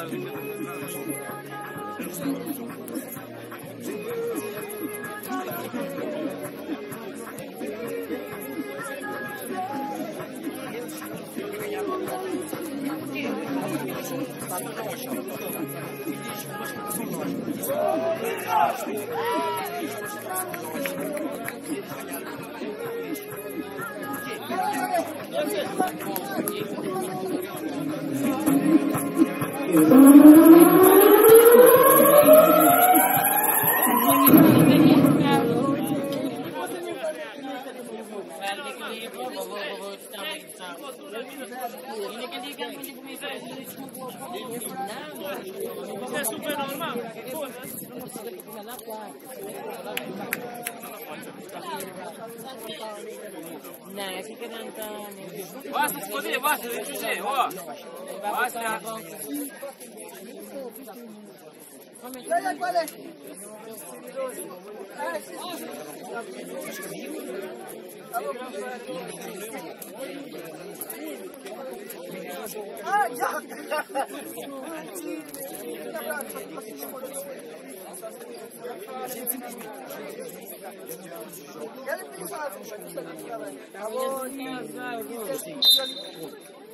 É super normal. Não, é que não está. Basta escolher, basta dizer, ó. Basta. Olha qual é. Ah, já! Ele pensava, tá bom,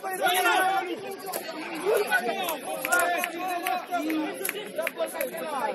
banheira! Vai,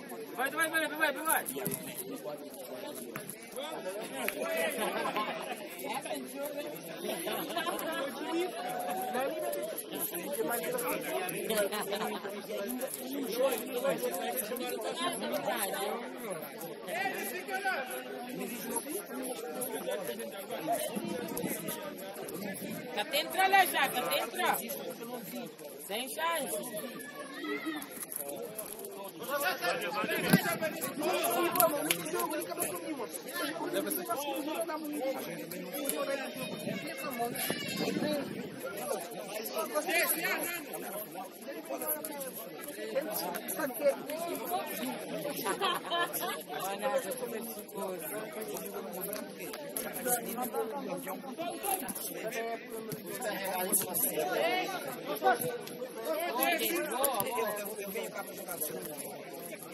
vai, vai, vai, vai, vai. Cá dentro, olha já, cá dentro. Sem chance. Thank you. Eu venho para jogar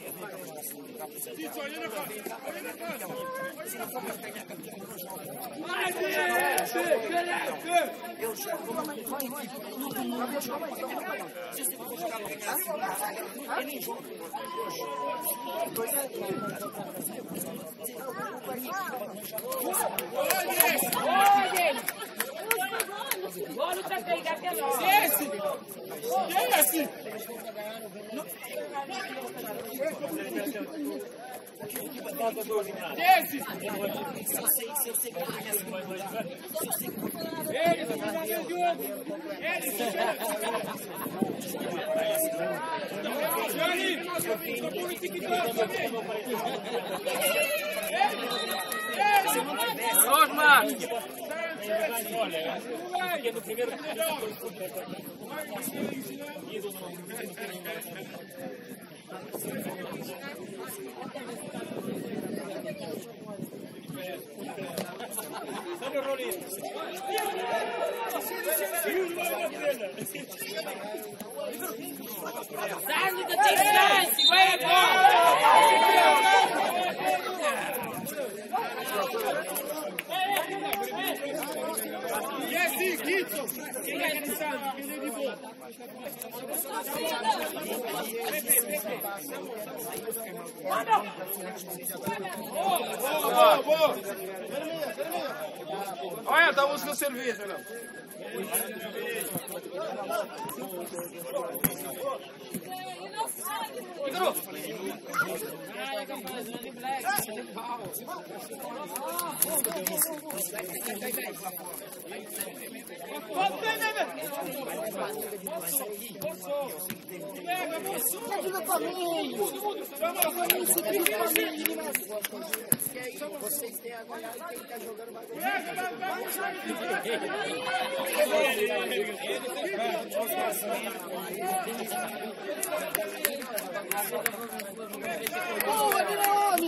Olha, já tô Olha o tapete daquela hora. Esse! Esse! Esse! Ele, finalizador de jogo! Ele! Johnny! Procura o TikTok, Johnny! Osmar! Olha, no primeiro Sabe o Rolinho? Sai da tem chance, vai agora. Esse, Gitson! Boa, boa. Olha, tá buscando cerveja, não. Ajuda pra mim. Pra mim, se liga pra mim, meninas. Vocês têm agora quem tá jogando bagulho. Boa, Guilherme!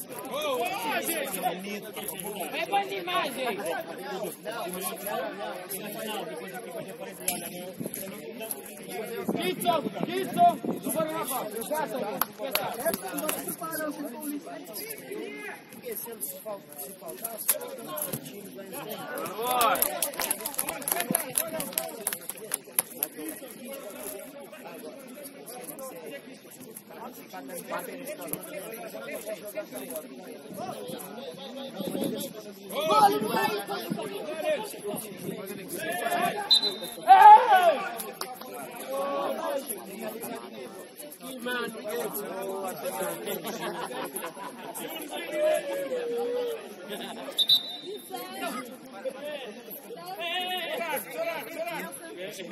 Vai pra imagem. Boa. Vale, vai! Hey! Unido!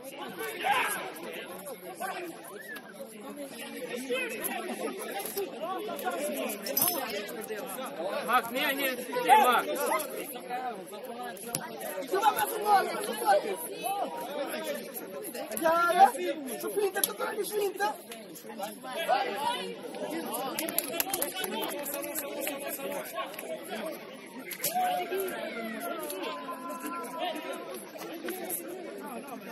Só por Max, nem aí, nem Max. Chupa pra cebola, chupa! Já era! Chupinta, Thank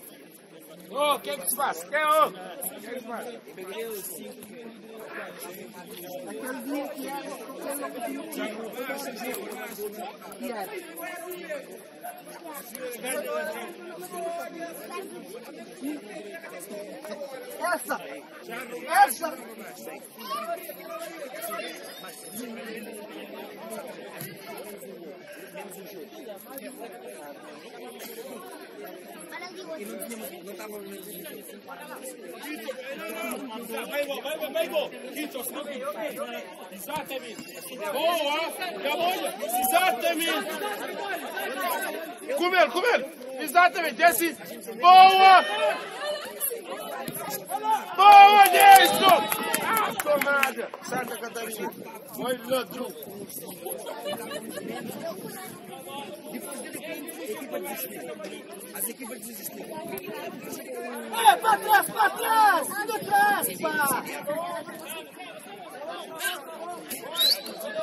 you. Ô, o que que se faz? Quem, ô? O que que se? Aquele dia que era, que era. Essa! Essa! И no tenemos, no estamos. Bajbo, bajbo, bajbo! Hico, Izate mi! Ovo, a? Ja bolje! Izate mi! Kumel, kumel! Izate mi, gdje si? Ovo! Ovo, djeco! Komada! Santa Catarina! Moj ljudi! Olha outro. É, pra trás, pra trás! Pra trás, pá!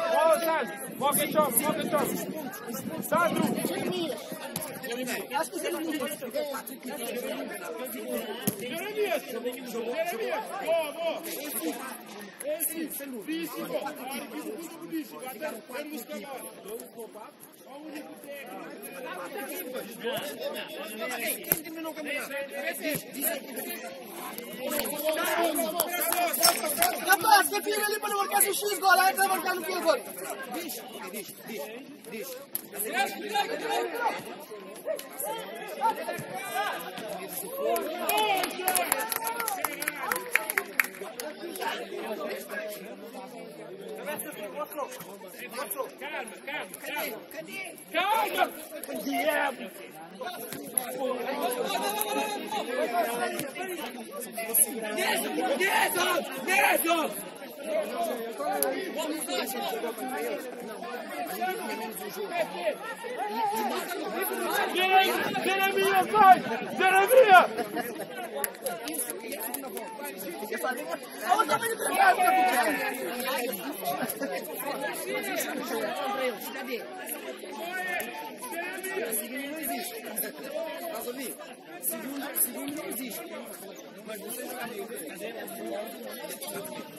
Ô, Sandro, foca em chove, foca em chove. Sandro! Acho que você não me Jeremias! Jeremias! Boa, boa! Esse, físico! Físico, físico! Até quero buscar agora. Rapaz, você filho ali para marcar o X gol, aí vai marcar no que gol. Calma, calma, calma! Calma! Diabo! Jeremias, vai! Jeremias! Olha o tamanho do? Segundo não existe. Mas vocês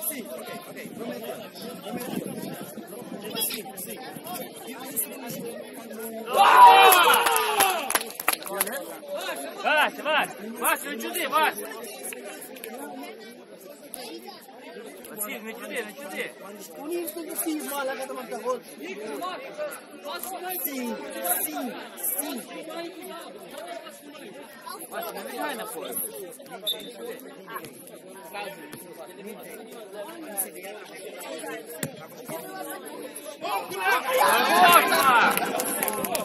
Sim, ok, ok. Vamos entrar. Vamos entrar. Sim, sim. E depois o segundo. Вася, Вася, Вася, не чуди, Вася. Василь, не чуди, не чуди. У них что-то си, мало, когда мы доход. Си, си, си. Вася, набегай на поле. Ох,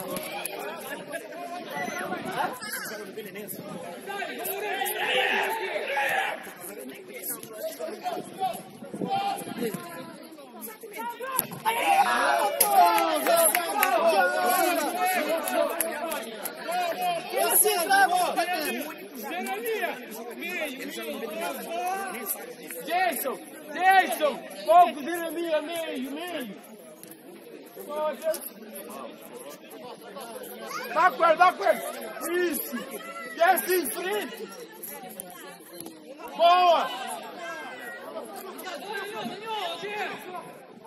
Jason! Jason! Pouco, Jeremias, meio, meio! Dá com ele, dá com ele! Isso! Desce em frente! Boa!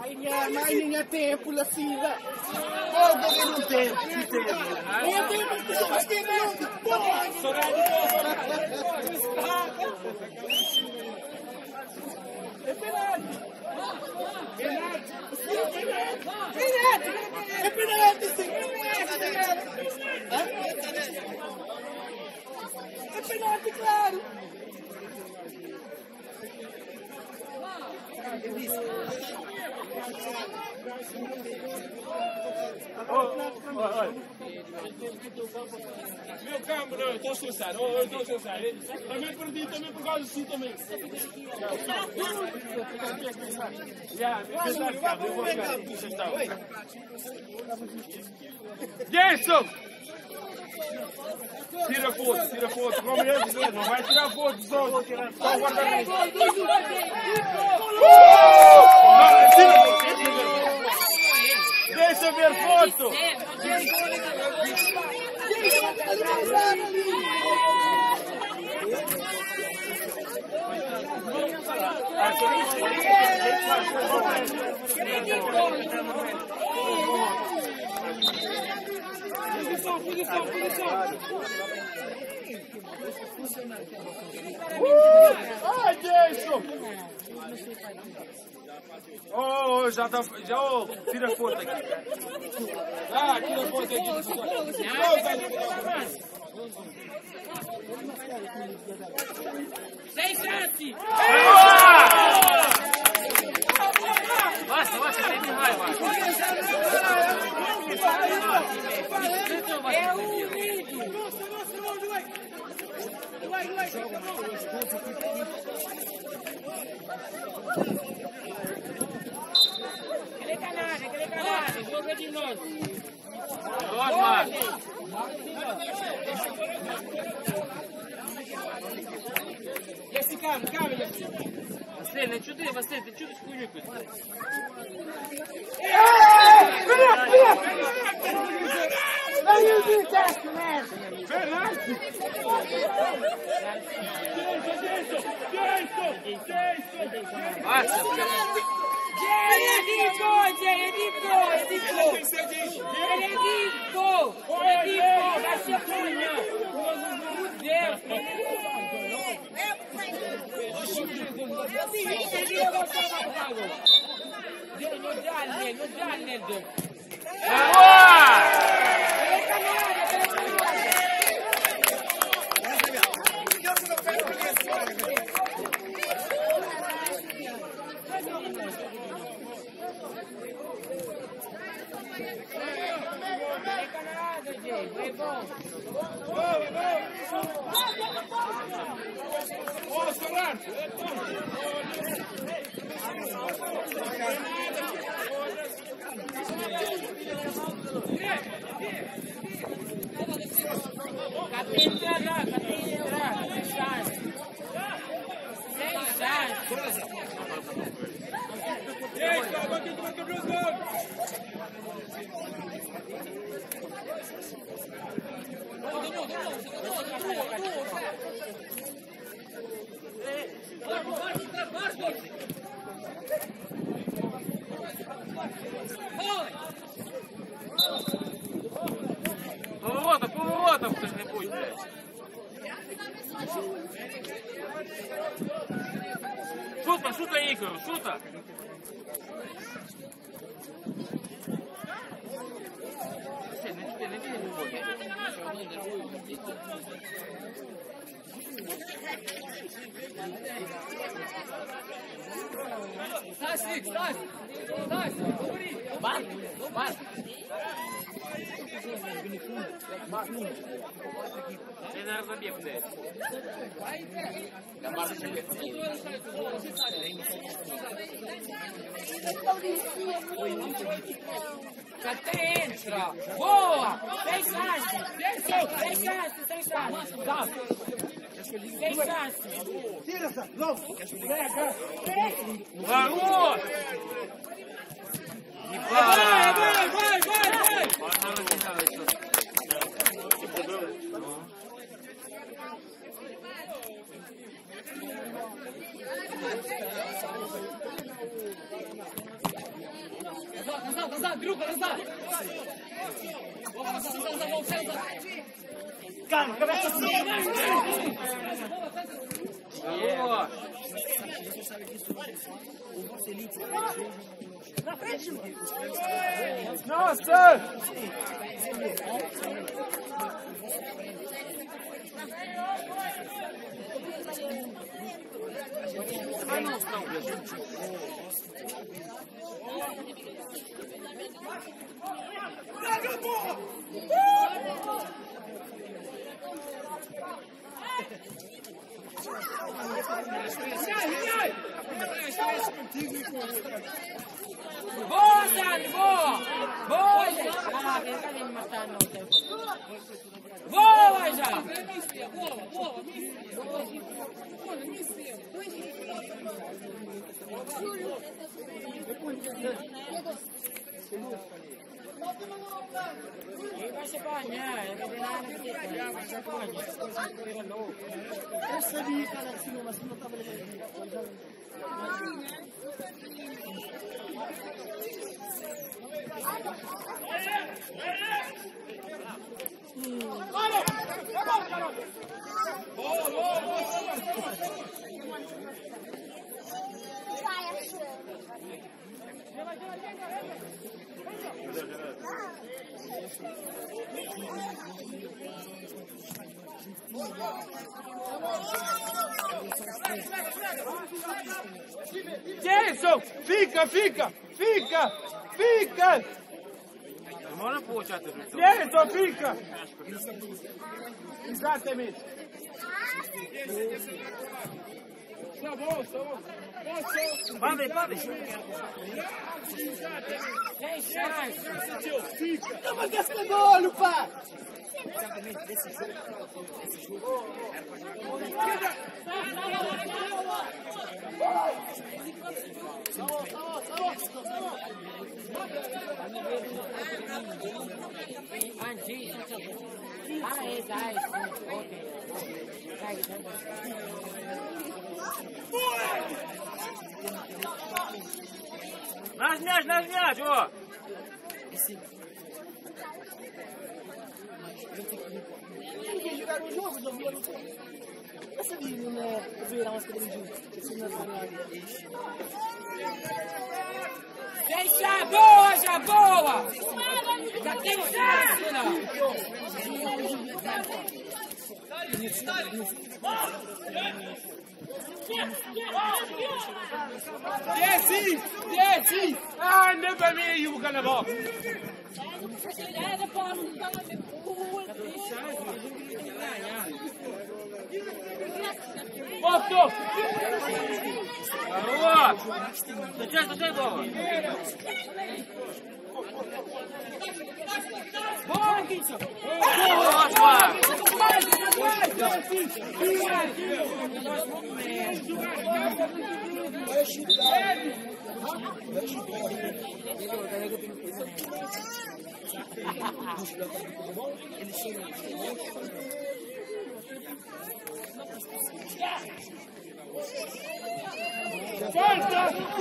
Aí minha mãe tinha tempo, lá assim, lá. Pô, eu não tenho. Eu tenho, mas eu acho que não. Pô, é penalti, sim. Hã? É penalti, claro. Olha. Meu campo, não, eu estou estressado, eu estou estressado. Também perdi, também por causa também. Vou ficar sentado. Jason! Tira foto, tira foto, pelo amor de não vai tirar foto dos outros, só o guarda-meta. Deixa ver foto! Thank. Posição, posição, posição. Ai, Jason! Ô, oh, já tá. Já, ô, tira a foto aqui. Ah, tira a foto aqui. Sem chance! Basta, basta, tem de raiva. É o vídeo! Aquele canalha, aquele canalha, joga de. Esse cara, cara, esse. Василь, не чуди, Василь, ти чудиш хуйню якусь. Вася, Ele é de gol, Jay, é de gol, é de gol. Ele é de gol, é de gol, vai ser punha. Meu Deus. Ele não gostava do bagulho. No Daniel, no Daniel. Boa! Ele é canalha, ele é canalha. Jay, foi Поворотом, поворотом кто-нибудь, блядь. Шута, шута, Игорь, шута. 方に。Ти не розоб'є буде. Catentra. Boa. Sem chance. Sem chance, sem chance. Sem chance. Ворот! Не Vai, пара! vai, vai, vai, vai. Можна розігнатися. Назад, назад, Друга, назад! Вова, назад, назад, назад, Boa! Na frente, mano! Nossa! Vai, não, não, Pega, porra! Uh! Boa, Sandro, boa! Boa! Boa! Boa, boa! Boa! Iba sa kanya, Jason, é fica, fica, fica, fica. Demora um pouco, Jason, é fica. Exatamente. Pavel, Pavel! Não, mas desce olho, pá! Nas minhas, nas minhas, ó! O jogo, Deixa boa, já boa! Já tem que ser! Jesse! Jesse! Ah, ne bij mij, je kan er wel. Wat toch? Wat? Dat is het, dat is het.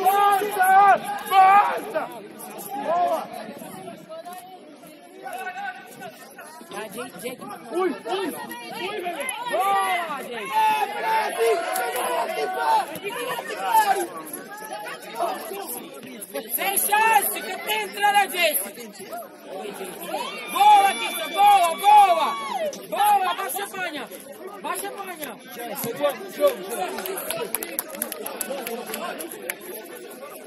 Falta, falta. Boa. Jake, Jake. Ui, ui, ui, bebê. Boa, Jake! Sem chance, que tem entrada, Jake! Boa, Kissa, boa, boa! Boa, baixa a panha! Baixa a panha! Vamos tentar,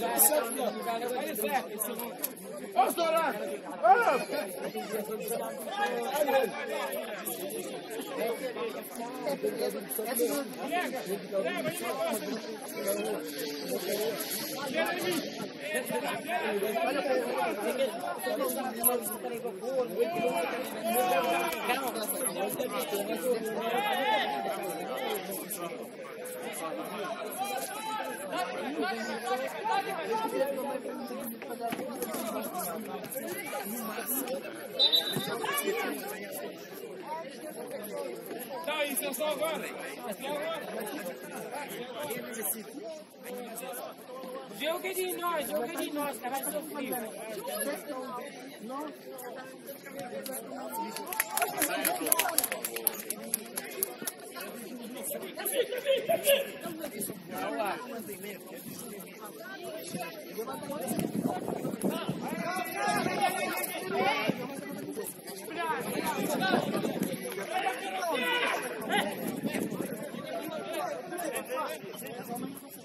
rapaz! Vamos estourar. Vamos. Tá, isso é só agora. É só agora. Jogo de nós, jogo de nós, cara, vai sofrer.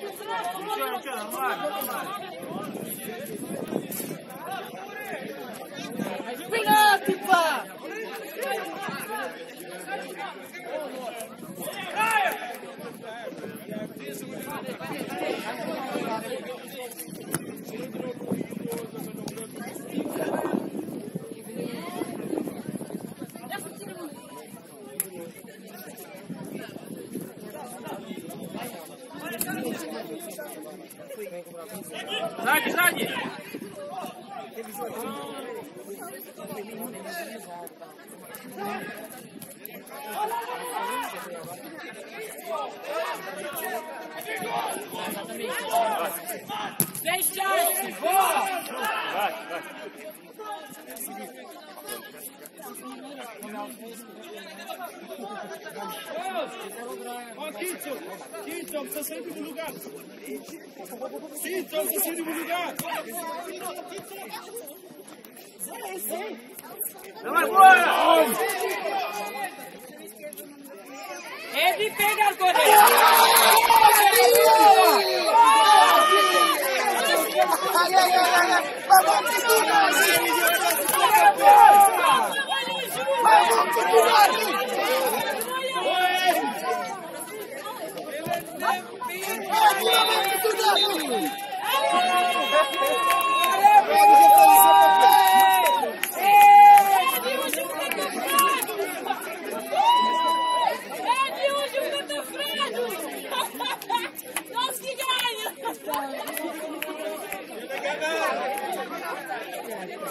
Ничего, ничего, нормально, нормально. Сзади, сзади! Thank you. Kitson! Kitson, precisa sair do lugar! Kitson, precisa sair do lugar! Давай, Боря! Эдди, пегал, Боря! Vamos, nós que ganhamos! Hey!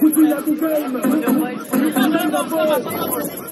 Kutu ya kukaima. Kutu ya kukaima.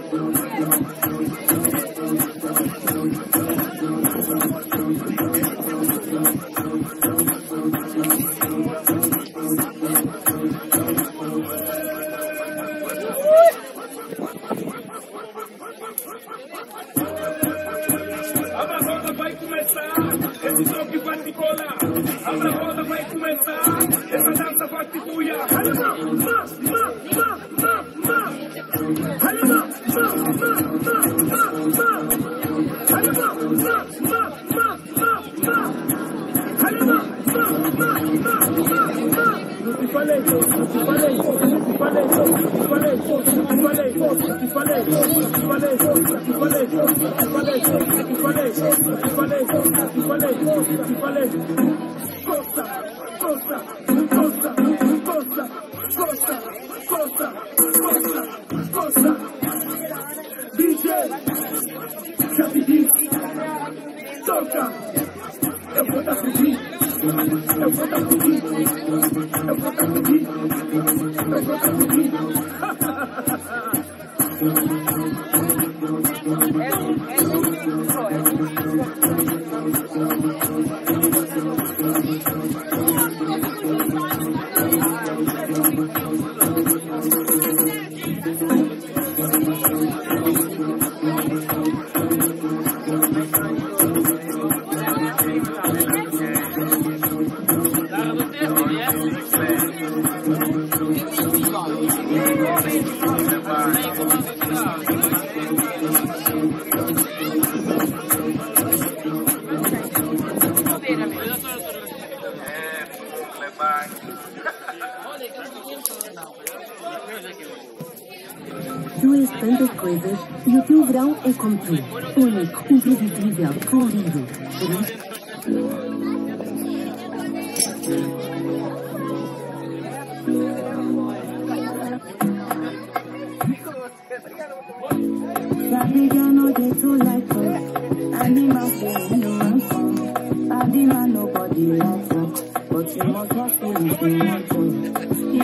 começar, esse toque vai te colar. Abra a roda, vai começar, essa dança vai te buiar. Alemã, má, má, má, má, má. Alemã, má, má, má, má, má. Alemã, má, má, má, má, má. Alemã, má, má, má, má, má. Não te falei, não te falei, não te falei, não te falei, não te falei. forza, ti fa lei, ti fa lei, ti fa lei, ti fa lei, forza, ti fa lei, forza, ti fa lei, forza, ti fa lei, forza, ti fa lei, forza, forza, forza, forza, forza, forza, forza, forza, DJ, Capi Beats, tocca, eu vou dar pro beat. Eu vou dar pro Gui, eu vou dar pro Gui, eu vou dar pro Gui, eu vou dar pro Gui, eu vou eu vou dar pro Thank you. Got me down all day too like her. I need my phone in. I demand nobody like. But you must not feel it, you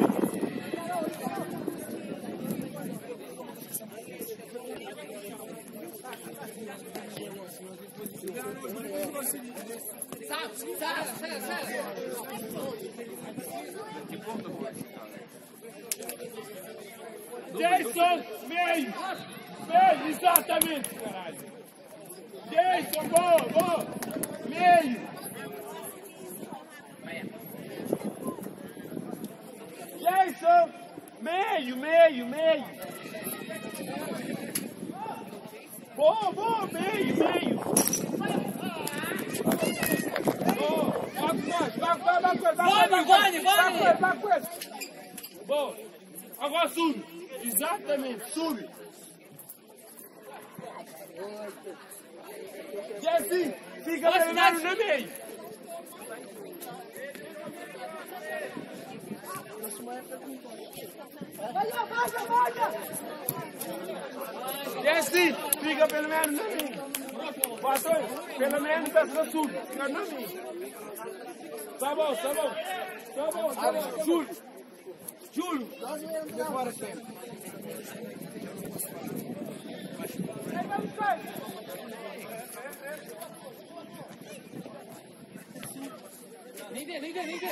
Jason, meio! Meio, exatamente, caralho! Jason, boa, boa! Meio! Jason! Meio, meio, meio! Boa, boa, meio, meio! Boa! Vai com nós, vai, vai, vai com ele, vai, vai, vai, vai, vai com ele, vai com ele! Boa! Agora sube! Exatamente, sube! Jesse, fica Vai, vermelho no meio! Desce, fica pelo menos na mim. Passou, pelo menos está sul, fica na mim. Tá bom, tá bom. Tá bom, tá bom. Júlio. Júlio. Agora tem. Vamos, vamos. Neydi neydi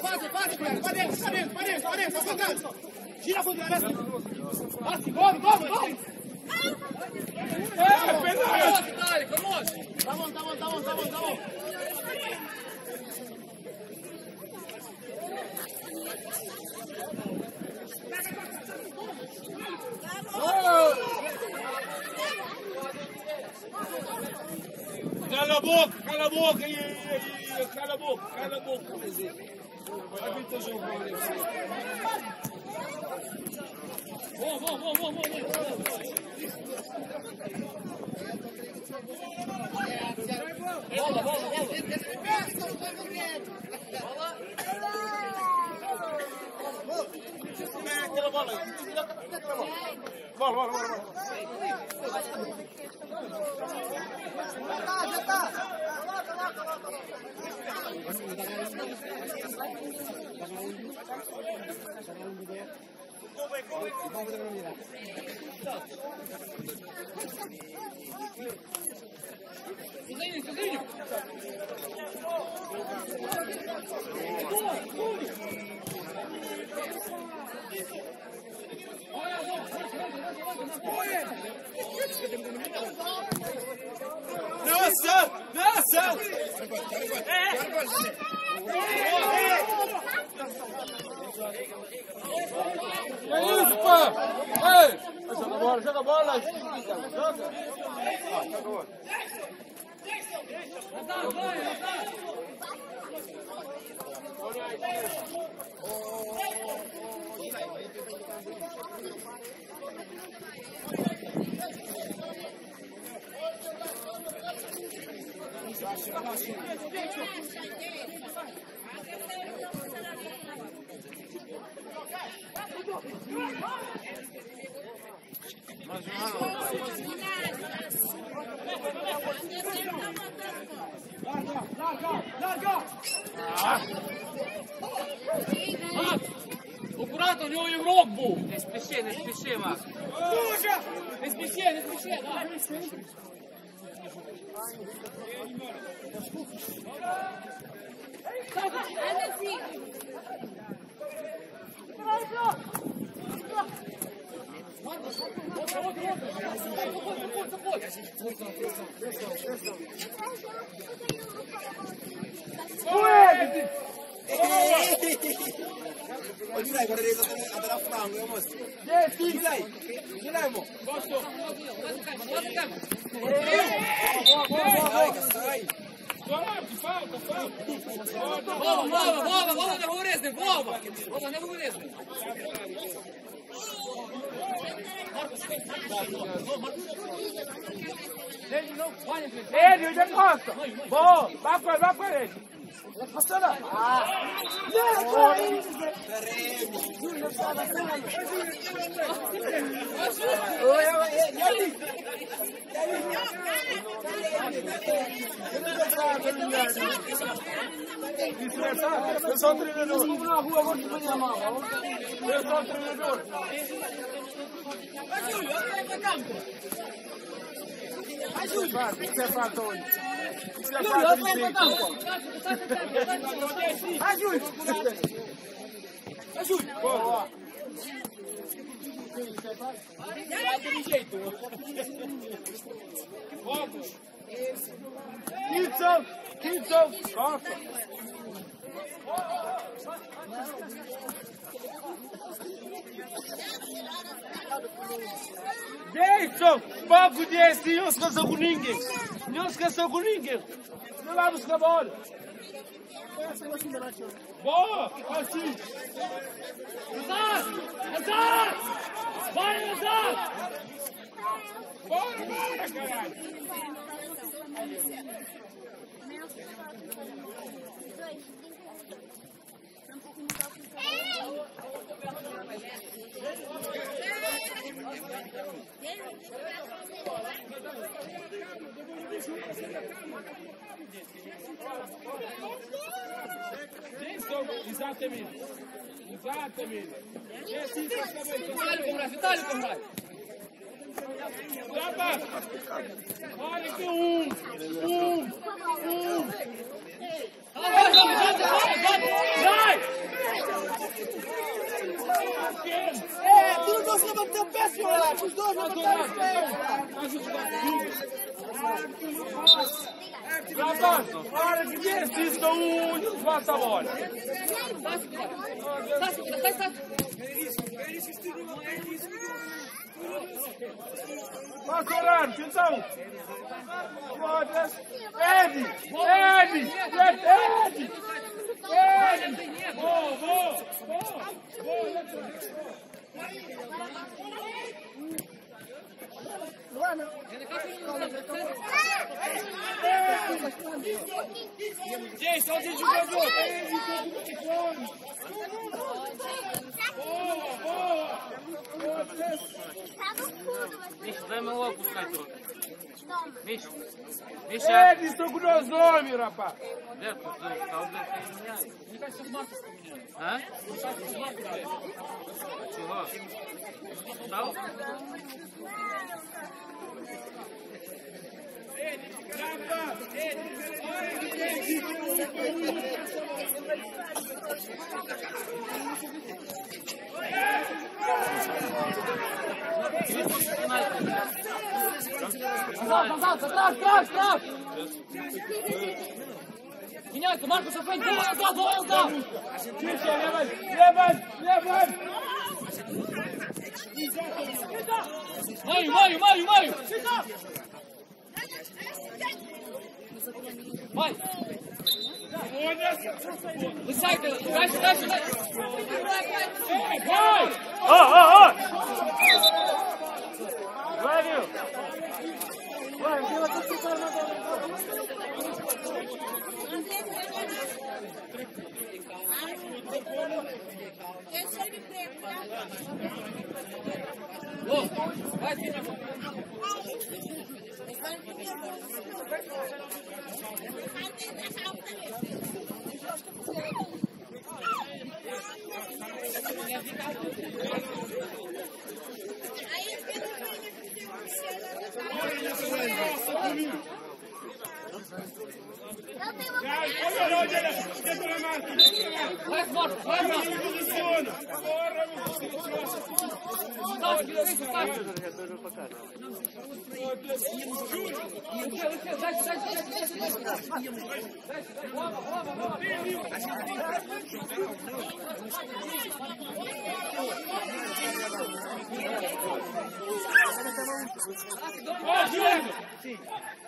pode, pode, cara. Pra dentro, pra dentro, pra dentro, pra dentro, pra dentro. Gira pro direito. Assim, vamos, vamos, vamos. É, penal! Vamos, Dali, vamos. Tá bom, tá bom, tá bom, tá bom, tá bom. Cala a boca, cala a boca, Nossa! Nossa! É é isso, pá! Ei! Joga a bola, joga a bola! Joga! Ah, Аккуратно, у него игрок был! Не спеши, не спеши, Макс! Не спеши, не спеши! Да. Gilay, what are they going to do? Frank, almost. Yes, Gilay. Gilay, mo. Go, go. Go, go, go. Falta, falta, falta. Volta, volta, volta, volta na Ruresne, volta. Volta na Ruresne. Marcos, Marcos, Marcos. Ele não pode viver. Ele, ele é contra. Bom, vai com ele, vai com ele. Não passa não. Ah. Não, não é isso. Isso é só, eu sou um treinador. Eu na rua, vou te pôr na mão. Eu sou um treinador. Vai, Júlio, vai pra campo isso é fato hoje. Isso é fato hoje. Vai, Júlio. Vai, Júlio. Boa. Vamos. Kitson, Kitson, costa. Deito, papo de não se esqueci com ninguém. Eu esqueci com ninguém. Não vai buscar bola. Boa, assim. Azar, azar. Vai, azar. Bora, bora, caralho. Dois, Exatamente. Exatamente. É assim que faz cabelo. Dá-lhe com o braço, dá-lhe com o braço. Olha que um, um, um. É, tu não levanta teu pé, senhora! Os dois levantaram os pés! Gatas, para de que assista um e os passa a bola! Sai, sai, sai! É isso, é isso, é isso! Passa orando, atenção. Foda-se. Ed, Ed, Ed. Ed. Boa, boa, boa, boa. Jason, onde jogador? Boa, boa. Міш, дай мого пускай трохи. Міш, Міша, Edson com nós homens, rapaz. де тут? Та один ти міняє. Мені кажется, Маркус поміняє. А? Мені кажется, Маркус поміняє. Чого? Став? Пожалуйста, штраф, штраф, штраф! Меняйся, Маркус, отходи, голову сдал, голову сдал! Чище, левой, левой, левой! Маю, маю, маю, маю! Сюда! Май! Высайка, дальше, дальше, дальше! Май! О, о, о! Ловил! Ловил, ты ele me prepara. Vai,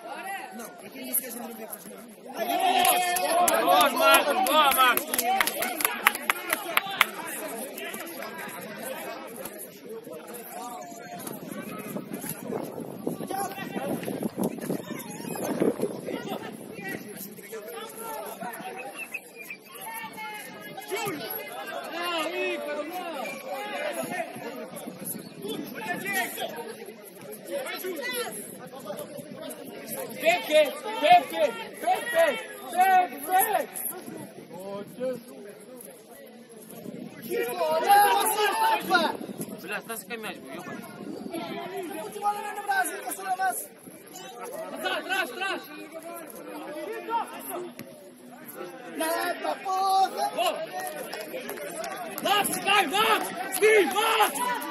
dentro da máquina. Vai, Marco, vai, Marco. Posiciona. Agora, Não, que que faz. Diego. Boa, Marcos, boa, Marcos. Pepe, Pepe, Pepe, Pepe. Бля, таскай мяч, ёбаный. Atrás, atrás, atrás. Leva, porra! Vou. Max, vai, Max. Sim, Max.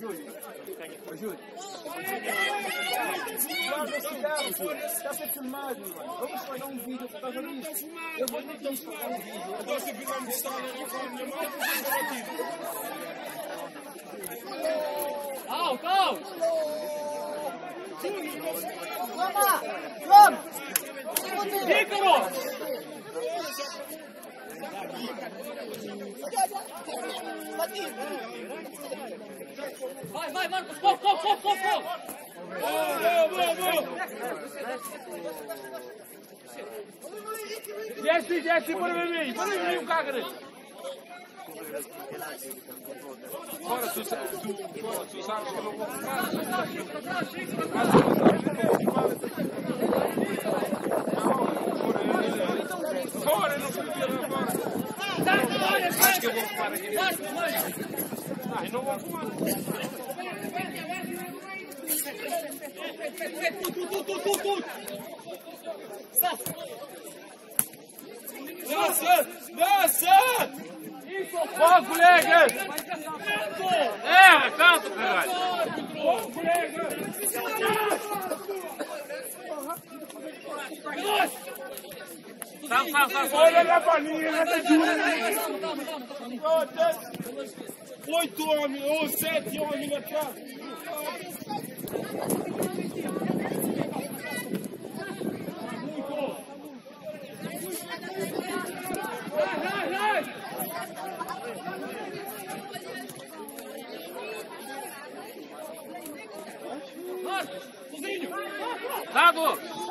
Júlio. Ô, Júlio. Guarda Júlio. A ser. Vamos fazer um vídeo por causa disso. Eu vou ter fazer um vídeo. Eu posso virar um estado aqui com a minha mão e Au! Vai, vai, Marcos. Pô, pô, pô, pô, pô. Boa, boa, boa. Desce, desce, bora beber, bora beber um cagre. Fora, tu tu, fora, tu sabes que eu não vou ficar. Fora, não fora. Acho que eu vou fumar aqui. Ai, não vou fumar. Tu, tu, tu. Nossa! Nossa! Ó, colega! É, canto, caralho. Ó, colega! Salve. Olha na balinha, nessa jura! Oito homens, ou sete homens na casa! Marcos, sozinho. Dado.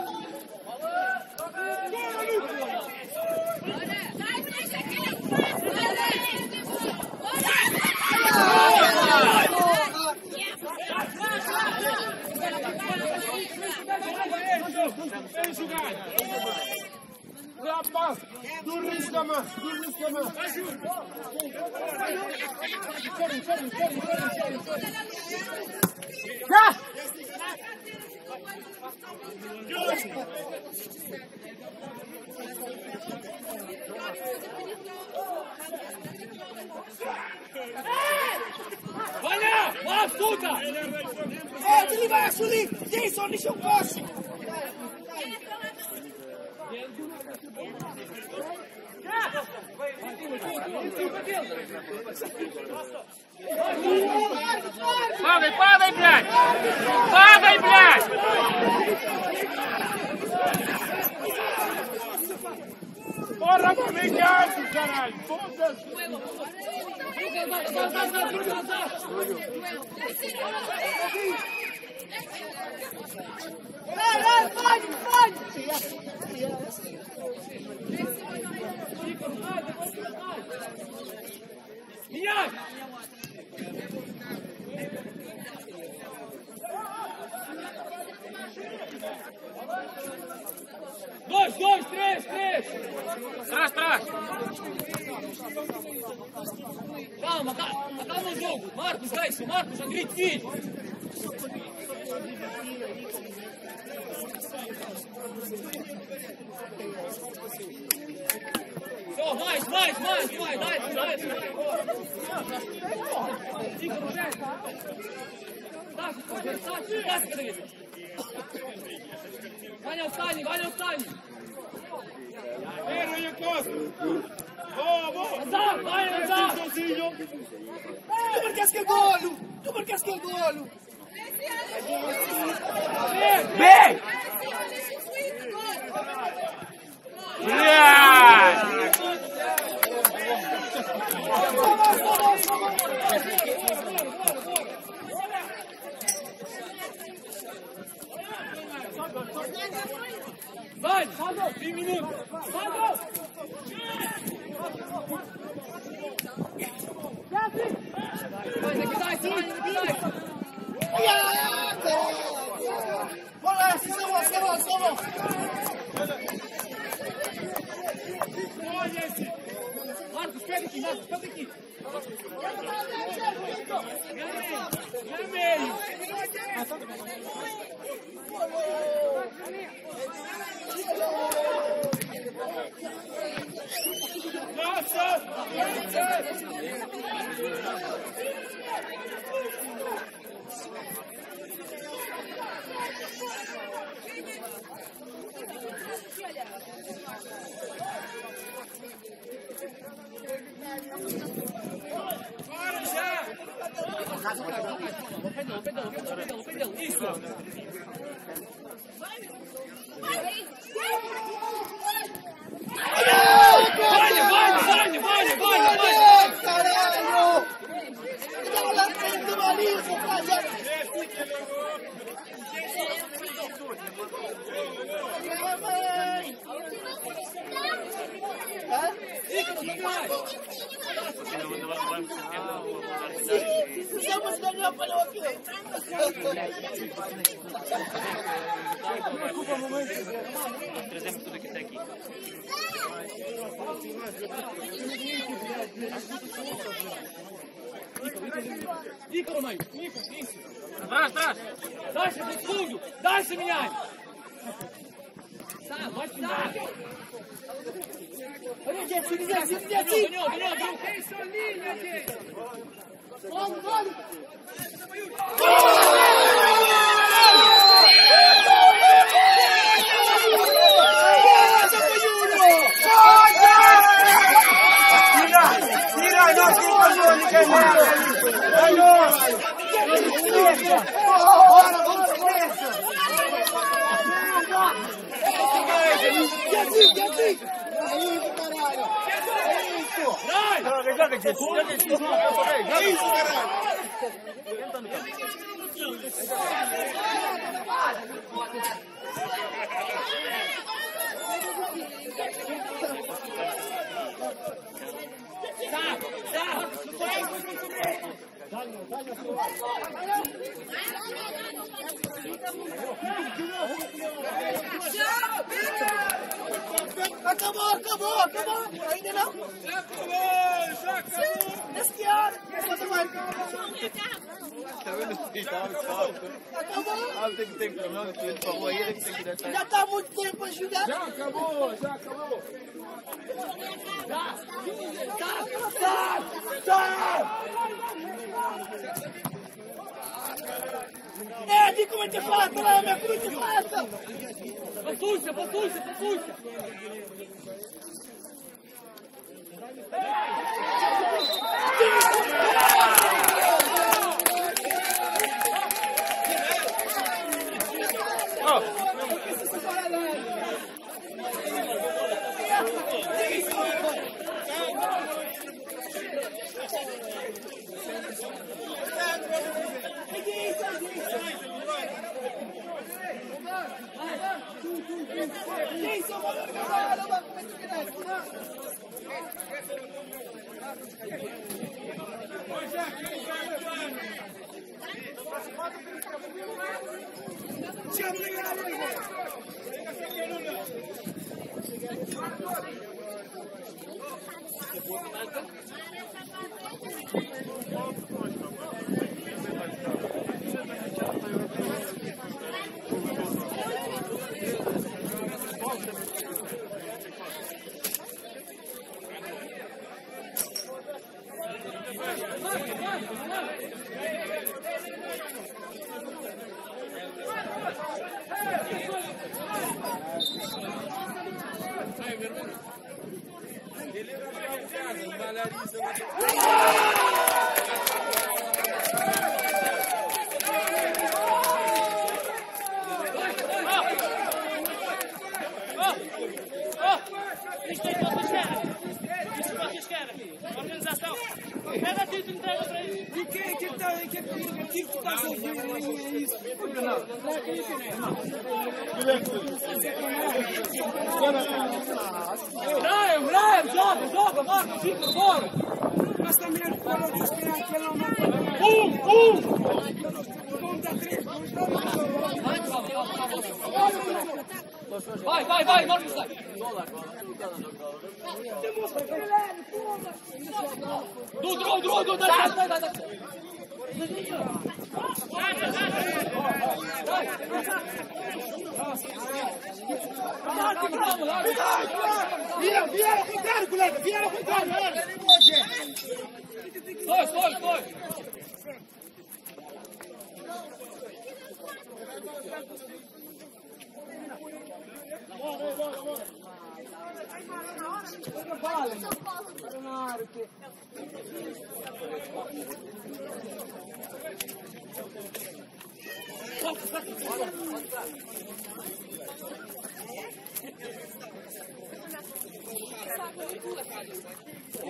Rapaz, do risco mais, do risco mais! Já! Ваня! Лав, сука! Э, ты не Сулик! Здесь он еще в Падай, падай, блядь! Падай, блядь! Porra, familiar, caralho! Foda-se! Vai, vai, pode, pode! Меняй! Dois, dois, três, três! Trás, trás! Calma, calma, calma o jogo. Marcos, deixa, Marcos, Andrei, filho. Só, mais, mais, mais, mais, dai, dai, dai. Fica no pé. Tá, tá, tá, cadê? Vanja, ostani, Vanja, ostani. Vero, Costa! Vamos! Nazad, Vanja, nazad. Sozinho! Tu marcas que golo! Tu marcas que golo! Bem! Блядь! Vai, Sandro, 3 minutos. Sandro! Vai, Менять! Дождь, дождь, стрей, стрей! Страж, страж! Там, а там, а там ногу! Маркус, дайся, Маркус, Андрей, тиль! Daqui dai, sim, daqui dai. Vamos lá, se salvou, salvou, salvou! Marcos, pega aqui, Marcos, pega aqui. Já meio. Perdão, perdão, perdão, perdão, perdão. Isso. Vale, vale, vale, vale, vale, vale. Caralho! Dá na frente do marisco, rapaziada! Minha mãe! Hã? Precisamos ganhar para o aqui! Trazemos tudo aqui até aqui. Нику, Ромай, Нику, Нику. Страж, страж. Дальше, блядь, судью. Дальше меняй. Сам, Вась, сам. Ребят, сидите, сидите, сидите. Он, он. assim, é assim. É isso, caralho. É isso. Joga, joga, joga. É isso, caralho. Tá, tá. Tchau, Acabou, acabou, acabou! Ainda não? Já acabou! Já acabou! Nesse que hora? Quanto mais? Acabou? Tem que ter que ele falou aí, ele tem que deixar. Já está há muito tempo a jogar. Já acabou, já acabou. Sai! Sai! É, Neri, come ti fatto, Lamia? Come ti fatto? Послушай, послушай, послушай! Hey! Isto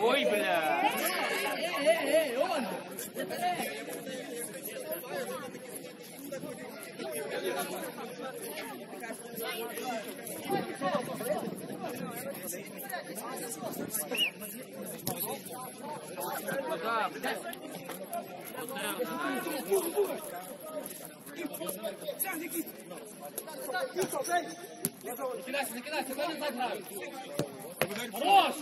Ой, бля. Закидайся, закидайся, дай назад граю. Хорош!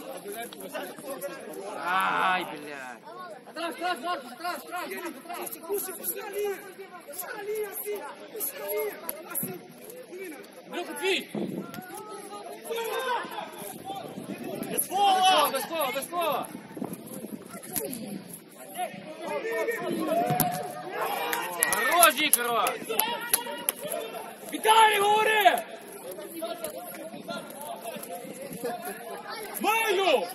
Ай, бля. Atrás, atrás, Marcos, atrás, atrás, Marcos, atrás. Puxa, puxa a linha. Puxa a linha assim. Puxa a linha. Assim. Menina. Grupo Fi. Без кола, без кола, без кола. Хорош, Дикаро. Виталий, говори! Маю!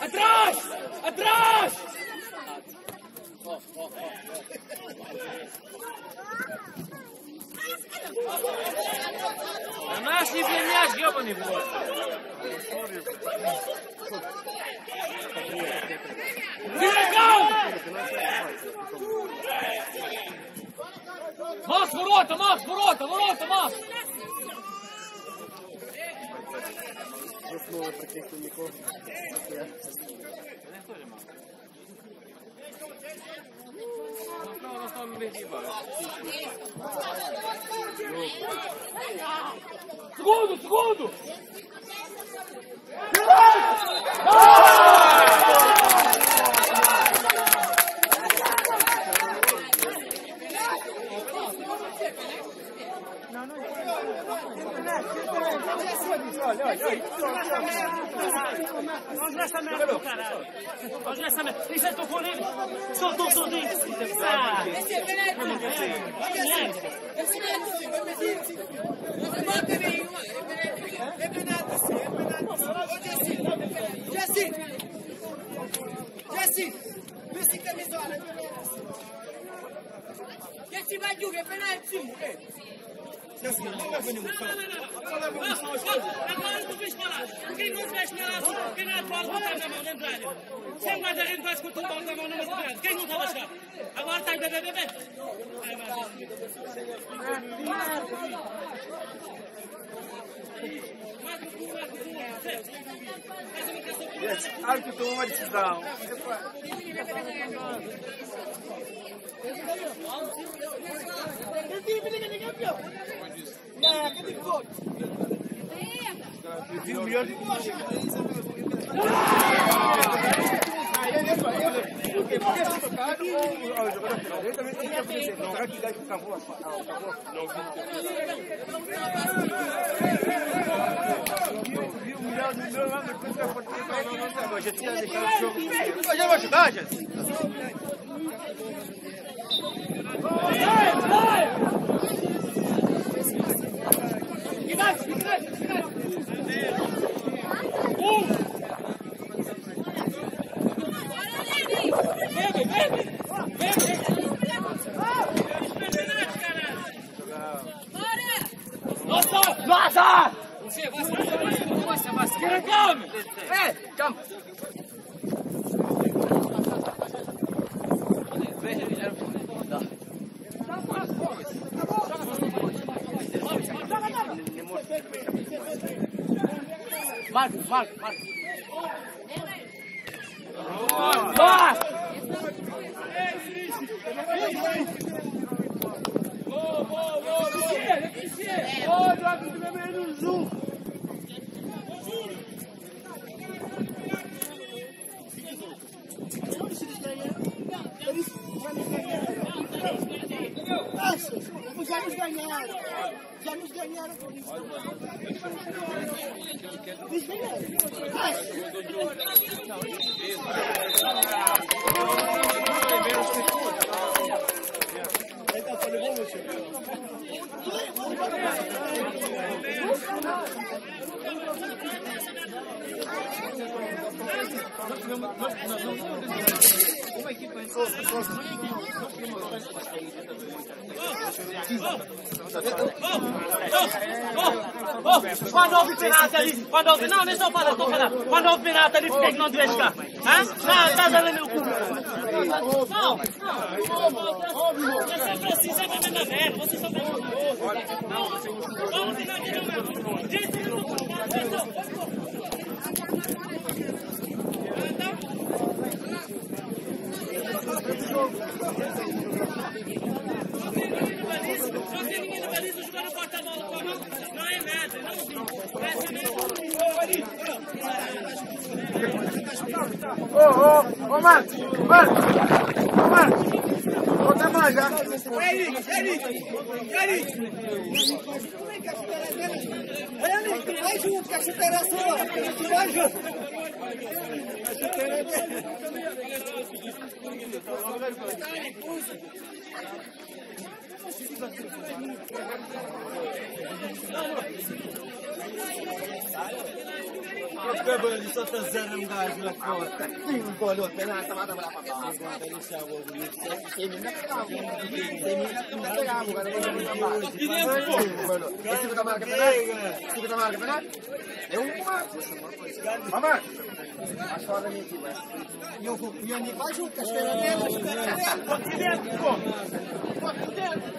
Atrás! Atrás! Да наш не племяш, ебаный блок. Макс, ворота, Макс, ворота, ворота, Макс! Заснова таких никого. Segundo, segundo! Não, não, não. Olha, olha, olha. Onde essa merda, caralho? Onde essa merda? Isso é tocolino. Solta o sorriso. Ah, Jesse! Jesse! Jesse camisola! Jesse vai jogar penalti! Giù, che penalti! Agora tu vens falar. Quem não fez nada, quem não pode botar na mão na entrada. Sem mais a gente vai escutar o bola na mão na entrada. Quem não estava a chegar? Agora está aí, bebê, bebê. Vai, vai, Gente, árbitro tomou uma decisão. Viu melhor Viu melhor no meu lado, depois eu vou Já tinha deixado o jogo. Eu já vou ajudar, gente. Marcos, Marcos, Marcos. Ô, joga esse bebê no zoom. Já nos ganharam! Já nos ganharam por isso! Nos ganharam! Oh, quando houve penalti ali, quando houve, não, nem estou falando, estou falando, quando houve não devia jogar? Hã? Não, estás ali no cu. Não, não, você precisa beber na merda, você só bebe no Não, vamos tirar aqui merda. Gente, não, a. Não é não. Mesmo. Ô, ô, ô, Marcos, Marcos, ô, Marcos. Tá mais já. Eric, Eric, Eric! Eric, vai junto, que a chuteira é sua! Vai junto! Acabando, só tá zero um gajo lá fora. Sim, um gol, outro, não, tá lá, tá lá, tá lá. Esse fica marca penal? Esse fica marca penal? É um Marcos. Marcos. A foda minha aqui, mas. E o e o Nico vai junto, que a chuteira é dele, a chuteira é dele! Aqui dentro, pô. Aqui dentro,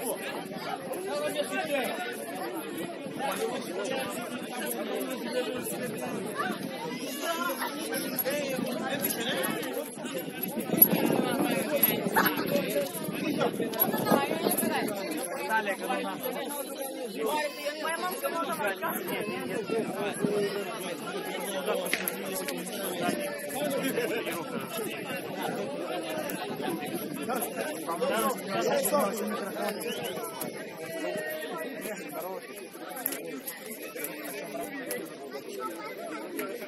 Хороший. Thank you.